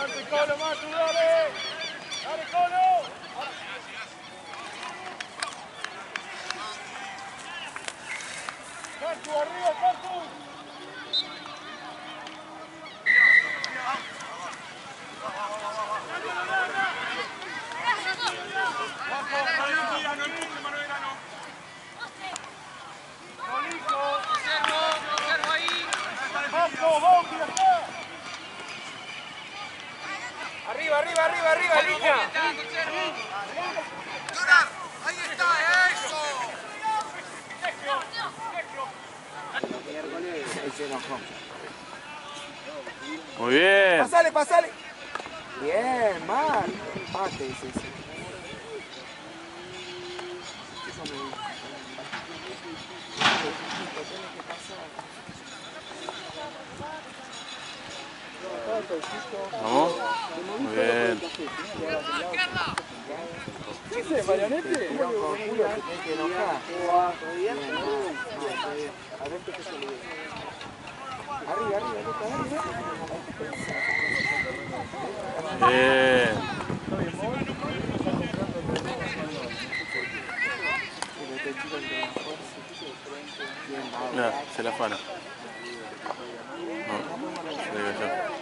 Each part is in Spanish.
Adelante, Colo, Matu, dale. Dale, Colo. Cartu, arriba, Cartu. Arriba, arriba, arriba, arriba, Lica. Ahí está, eso. Muy bien. Pasale, pasale. Bien, mal. Empate, sí, sí. Vamos. Muy bien. ¿Qué es marionete? No. Bien. No, se la afana. No, se.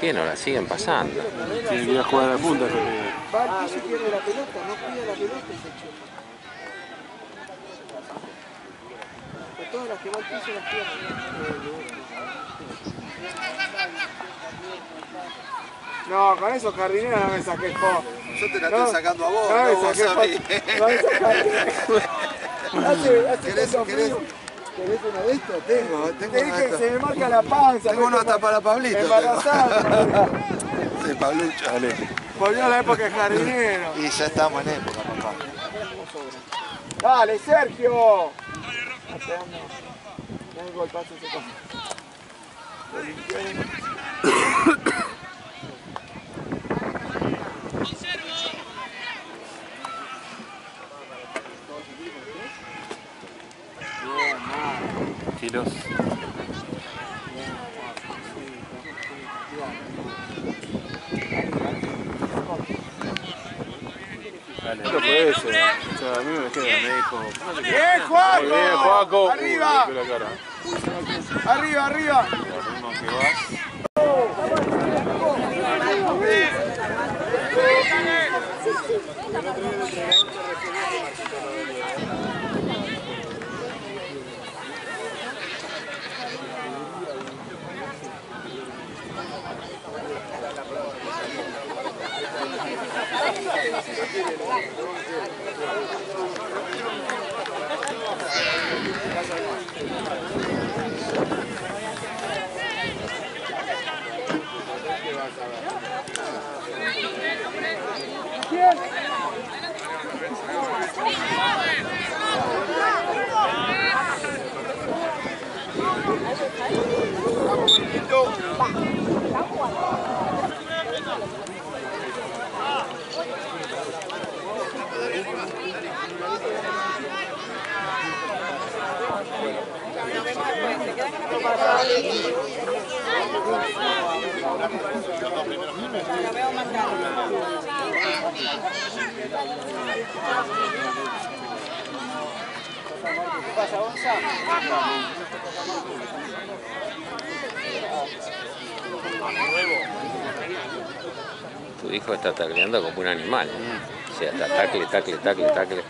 ¿Qué? No la siguen pasando. Tiene que ir a jugar a la punta. Va al piso y pierde la pelota, no cuida la pelota ese chico. De todas las que va al piso las pierde. No, con esos jardineros no me saqué el. Yo te la No, estoy sacando a vos, no no, me vos saqué a mí. No me saqué. Hace, hace ¿Querés- tanto querés- frío. ¿Querés uno de estos? Tengo, tengo Te dije se me marca la panza. Tengo uno hasta para Pablito. tengo. Embarazada. Sí, Pablucho. Dale. Volvió la época de jardinero. Y ya estamos en época, papá. Dale, Sergio. El golpazo ese Dale. No puede ser. O sea, a mí me queda. ¡Bien, Juaco! Bien, Joaco. ¡Arriba! Uy, me golpeó la cara. ¡Arriba, arriba! Al Tu hijo está tacleando como un animal. O sea, está tacle, tacle, tacle, tacle.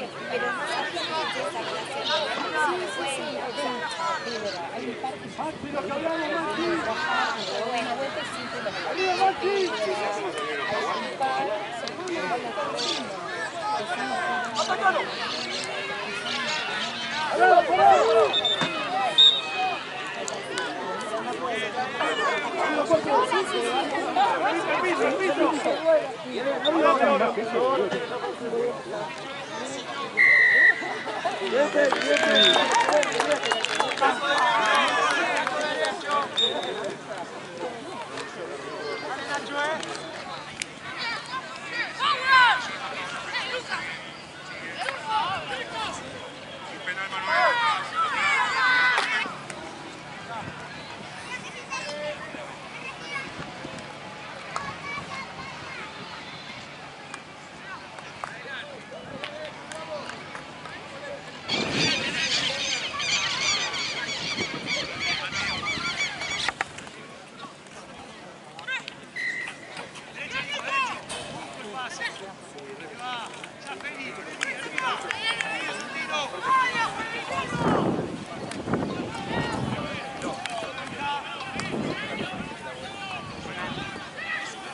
Gracias. ¡Atácalo!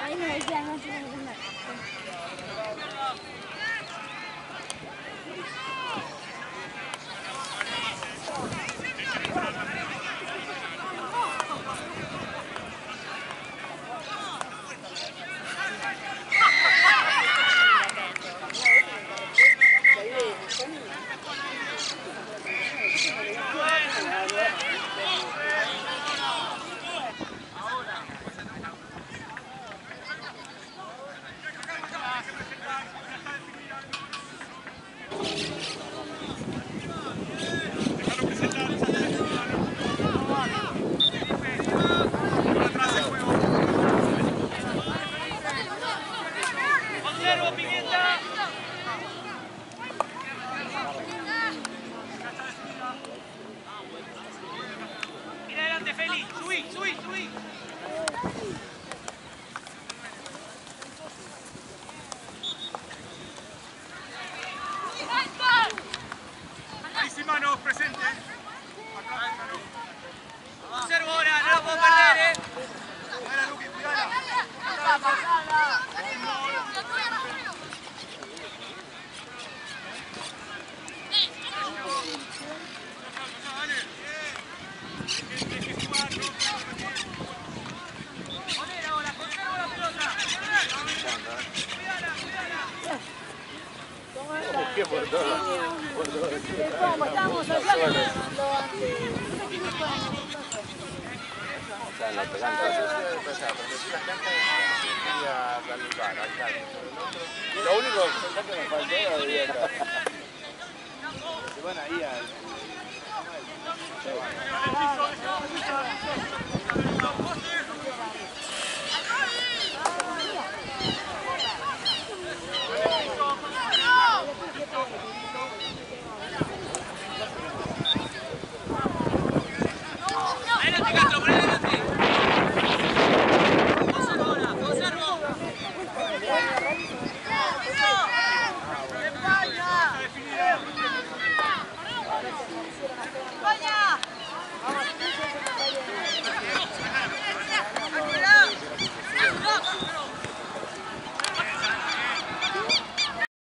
Ahí no decía, no tiene ninguna. Mira adelante, Feli. Subí, subí, subí. Ahí sí, manos, presente. Observo ahora, no puedo perder, eh. Luqui, cuidala. Poner ahora, conservo la pelota. ¿Cómo estamos hablando? Lo único que me faltó era acá. Se van ahí al...